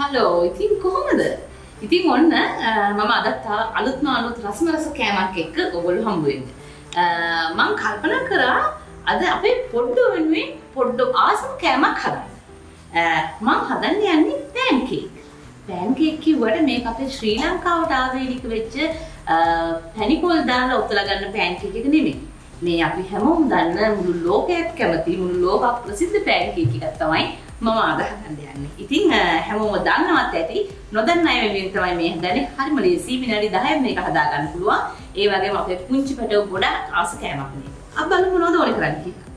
Hello ඉතින් කොහොමද ඉතින් ඔන්න මම අදත් අලුත්ම අලුත් රසම රස කෑමක් එක්ක ඔගොල්ලෝ හම්බ වෙන්නේ. මම කල්පනා කරා අද අපේ පොඩ්ඩෝ වෙනුවෙන් පොඩ්ඩෝ ආසම කෑමක් හදන්න. මම හදන්න යන්නේ පෑන්කේක්. පෑන්කේක් කිව්වට මේක අපේ ශ්‍රී ලංකාවට ආවේනික වෙච්ච පැණිකොල් දාලා උතලා ගන්න පෑන්කේක් එක නෙමෙයි. මේ අපි හැමෝම දන්න මුළු ලෝකයක් කැමති මුළු ලෝක ප්‍රසිද්ධ පෑන්කේක් එකක් තමයි මම අදහන්න යන්නේ. ඉතින් හැමෝම දන්නවත් ඇති නොදන්න අය වෙනුවෙන් තමයි මේ හදන්නේ. හරිම ලේසි විනාඩි 10ක් මේක හදා ගන්න පුළුවන්. ඒ වගේම අපේ පුංචි පැටව ගොඩක් ආස කෑමක් මේක. අපි බලමු මොනවද ඕනේ කරන්නේ කියලා.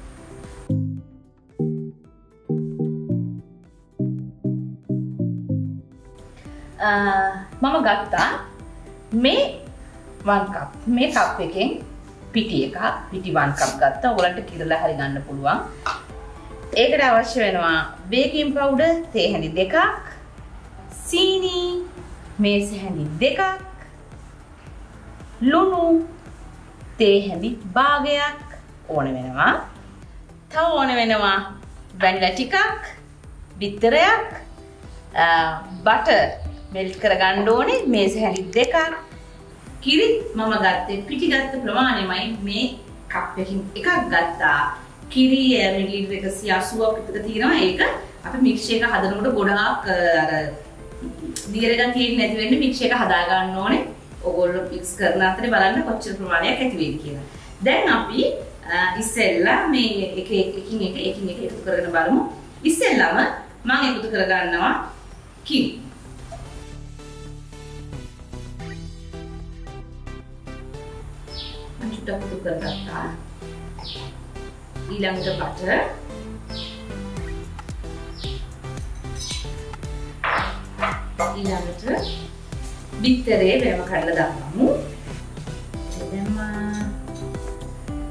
මම ගත්තා මේ 1 කප් මේ කප් එකෙන් පිටි එකක් පිටි 1 කප් ගත්තා. ඔයගලන්ට කිරලා හරි ගන්න පුළුවන්. ඒකට අවශ්‍ය වෙනවා බේකින් පවුඩර් තේ හැඳි දෙකක් සීනි මේස හැඳි දෙකක් ලුණු තේ හැඳි භාගයක් ඕන වෙනවා. තව ඕන වෙනවා වැනිලා ටිකක් බිත්තරයක් බටර් මෙල්ට් කරගන්න ඕනේ මේස හැඳි දෙකක්. කිරි මම ගත්තේ පිටි ගත්ත ප්‍රමාණයමයි මේ කප් එකකින් එකක් ගත්තා. කිරි මිලිලිටර් 180ක් විතර තියෙනවා ඒක අපි මික්ස් එක හදනකොට ගොඩාක් eh, අර දියර ගතියෙන් නැති වෙන්න මික්ස් එක හදා ගන්න ඕනේ. ඕගොල්ලෝ මික්ස් කරන අතරේ බලන්න කොච්චර ප්‍රමාණයක් ඇති වෙයි කියලා. දැන් අපි eh, ඉස්සෙල්ලා මේ එක එකින් එක එකින් එක එකතු කරගෙන බලමු. ඉස්සෙල්ලාම මම එකතු කර ගන්නවා කිරි. මම චුට්ටක් එකතු කරගත්තා. ඊළඟට බටර් ඊළඟට බිත්තරේ වැම කඩලා දාමු. දැම්මා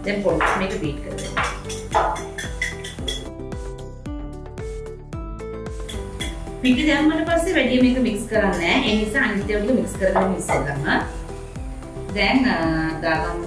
දැන් පොඩ්ඩක් මේක බීට් කරගන්න. පිටි දැම්මට පස්සේ වැඩි මේක මික්ස් කරන්නේ නැහැ. ඒ නිසා අනිත් ඒවා මික්ස් කරගන්න ඉස්සෙල්ලම දැන් දාගමු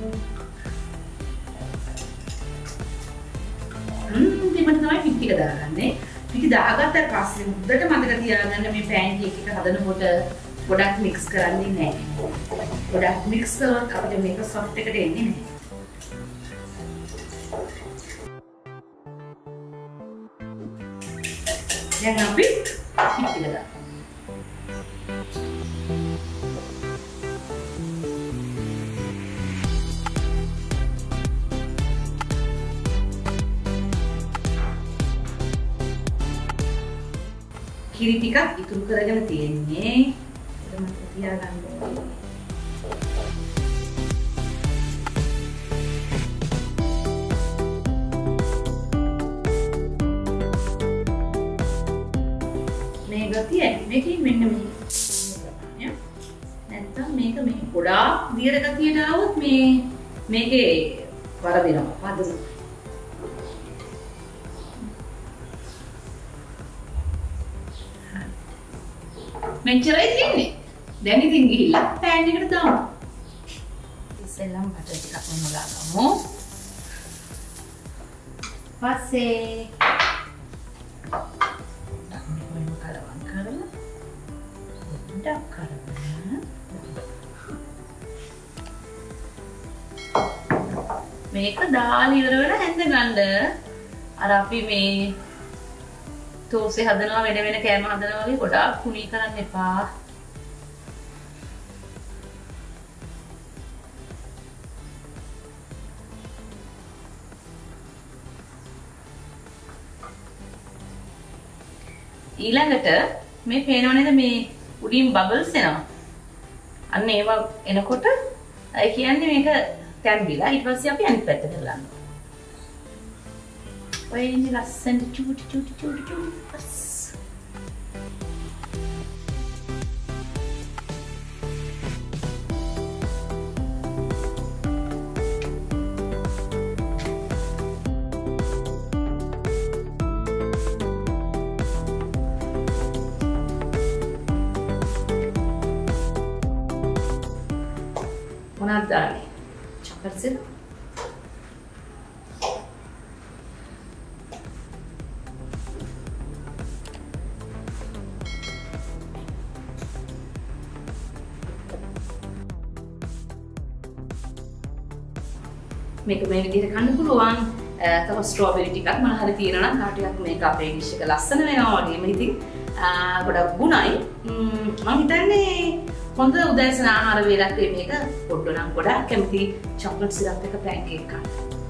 ටික දාගන්නේ. පිටි දාගත්තට පස්සේ මුද්දට මතක තියාගන්න මේ පෑන් කේක් එක හදනකොට ගොඩක් මික්ස් කරන්නේ නැහැ. ගොඩක් මික්ස් කළොත් අපිට මේක සොෆ්ට් එකට එන්නේ නැහැ. දැන් අපි පිටි ටික දාගන්න. කිරි ටිකක් ඉතුරු කරගෙන තියෙන්නේ. ඒක මට තියාගන්න ඕනේ. මේ ගතිය මේකෙන් මෙන්න මෙහෙ. නැත්තම් මේක මෙහෙ ගොඩාක් දියර ගතියට આવොත් මේ මේකේ වරදිනවා. වදනවා. මෙච්චරයි තියෙන්නේ. දැන් ඉතින් ගිහිල්ලා පෑන් එකට දාමු. ඉස්සෙල්ලම බටර් ටිකක් මොනලා ගමු. පස්සේ කලවම් කරලා ඩක් කරගෙන මේක දාලා ඉවර වෙලා හැඳ ගන්න අර අපි මේ තෝසේ හදනවා වෙන වෙන කෑම හදනවා වගේ ගොඩාක් කුණී කරන්න එපා. ඊළඟට මේ පේනව නේද මේ උඩින් බබල්ස් එනවා. අන්න ඒවා එනකොට ඒ කියන්නේ මේක තැම්බිලා ඊට පස්සේ අපි අනිත් පැත්ත කරගන්න. Poi la sento chiudi, chiudi, chiudi, chiudi. Yes. Una dai. Ciao, grazie. මේක මේ විදිහට කන්න පුළුවන්. තව ස්ට්‍රෝබෙරි ටිකක් මොන හරි තියෙනවා නම් කාටියක් මේක අපේ ඩිෂ් එක ලස්සන වෙනවා වගේම ඉතින් ගොඩක් ගුණයි. මම හිතන්නේ හොඳ උදෑසන ආහාර වේලක් මේක පොඩ්ඩ නම් ගොඩක් කැමති චොක්ලට් සිරප් එක පැන්කේක් කන්න.